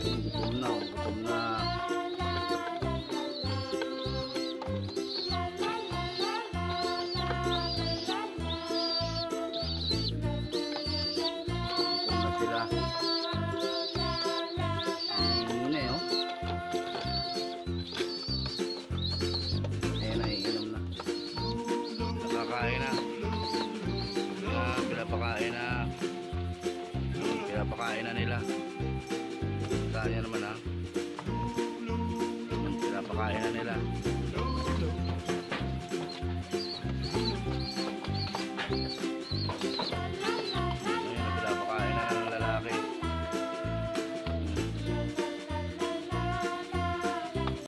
gutom, gutom na, gutom na. pinapakain na ah, pinapakain na nila kaya naman ah. ha. Ang pinapakain na nila. Thank you.